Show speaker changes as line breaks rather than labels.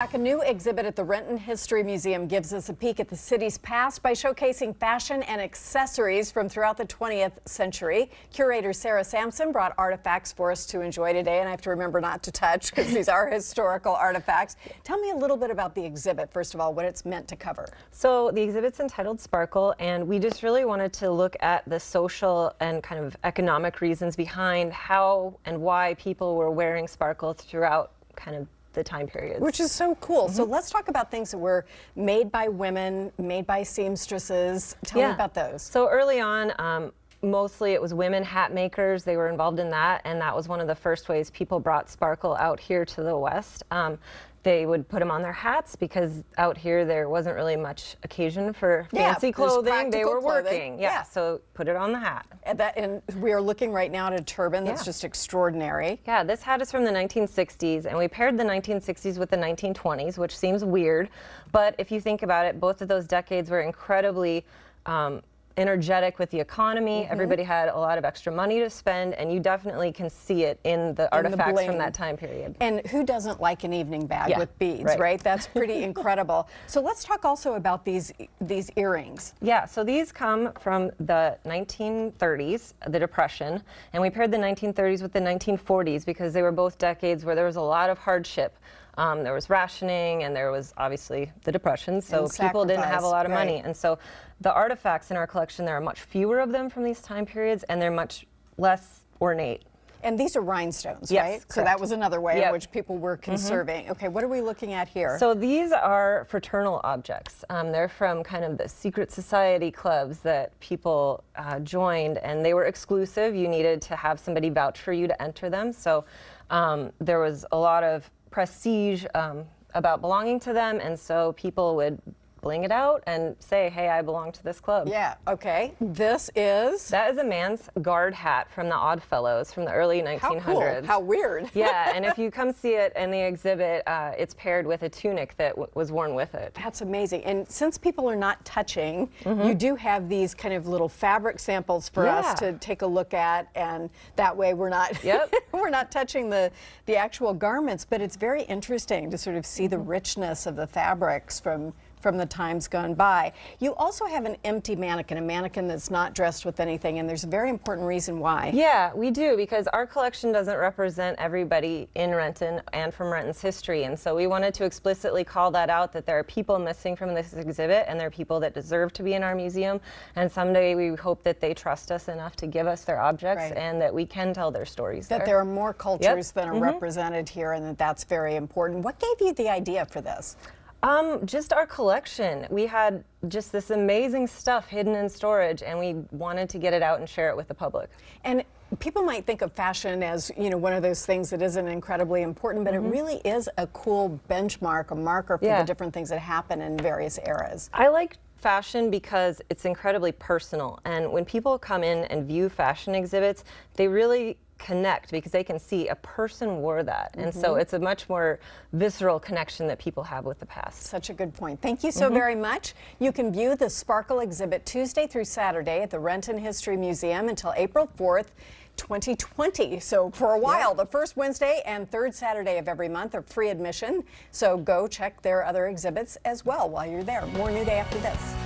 A new exhibit at the Renton History Museum gives us a peek at the city's past by showcasing fashion and accessories from throughout the 20th century. Curator Sarah Sampson brought artifacts for us to enjoy today, and I have to remember not to touch because these are historical artifacts. Tell me a little bit about the exhibit, first of all, what it's meant to cover.
So the exhibit's entitled Sparkle, and we just really wanted to look at the social and kind of economic reasons behind how and why people were wearing sparkle throughout kind of the time period.
Which is so cool. Mm -hmm. So mm-hmm. let's talk about things that were made by women, made by seamstresses. Tell yeah. me about those.
So early on, um, mostly it was women hat makers. They were involved in that, and that was one of the first ways people brought sparkle out here to the West. Um, they would put them on their hats because out here there wasn't really much occasion for fancy yeah, clothing. They were clothing. working. Yeah, yeah, so put it on the hat.
And, that, and we are looking right now at a turban that's yeah. just extraordinary.
Yeah, this hat is from the 1960s, and we paired the 1960s with the 1920s, which seems weird, but if you think about it, both of those decades were incredibly um, energetic with the economy. Mm -hmm. Everybody had a lot of extra money to spend, and you definitely can see it in the in artifacts the from that time period.
And who doesn't like an evening bag yeah, with beads, right? right? That's pretty incredible. So let's talk also about these these earrings.
Yeah, so these come from the 1930s, the Depression, and we paired the 1930s with the 1940s because they were both decades where there was a lot of hardship. Um, there was rationing and there was obviously the depression, so people didn't have a lot of right. money. And so the artifacts in our collection, there are much fewer of them from these time periods and they're much less ornate.
And these are rhinestones,
yes,
right?
Correct.
So that was another way yep. in which people were mm-hmm. conserving. Mm -hmm. Okay, what are we looking at here?
So these are fraternal objects. Um, they're from kind of the secret society clubs that people uh, joined, and they were exclusive. You needed to have somebody vouch for you to enter them. So um, there was a lot of prestige um, about belonging to them, and so people would bling it out and say, hey, I belong to this club.
Yeah, okay. This is?
That is a man's guard hat from the Odd Fellows from the early 1900s. How
cool. How weird.
yeah, and if you come see it in the exhibit, uh, it's paired with a tunic that was worn with it.
That's amazing. And since people are not touching, mm -hmm. you do have these kind of little fabric samples for yeah. us to take a look at, and that way we're not yep. we're not touching the, the actual garments, but it's very interesting to sort of see the mm-hmm. richness of the fabrics from from the times gone by. You also have an empty mannequin, a mannequin that's not dressed with anything, and there's a very important reason why.
Yeah, we do, because our collection doesn't represent everybody in Renton and from Renton's history, and so we wanted to explicitly call that out, that there are people missing from this exhibit, and there are people that deserve to be in our museum, and someday we hope that they trust us enough to give us their objects, right. and that we can tell their stories
That there, there are more cultures yep. than are mm -hmm. represented here, and that that's very important. What gave you the idea for this?
Um, just our collection. We had just this amazing stuff hidden in storage, and we wanted to get it out and share it with the public.
And people might think of fashion as you know one of those things that isn't incredibly important, but mm -hmm. it mm-hmm. really is a cool benchmark, a marker for yeah. the different things that happen in various eras.
I like fashion because it's incredibly personal, and when people come in and view fashion exhibits, they really connect because they can see a person wore that. Mm -hmm. And so mm-hmm. it's a much more visceral connection that people have with the past.
Such a good point. Thank you so mm -hmm. very much. You can view the Sparkle exhibit Tuesday through Saturday at the Renton History Museum until April 4th. 2020. So for a while, yeah. the first Wednesday and third Saturday of every month are free admission. So go check their other exhibits as well while you're there. More New Day after this.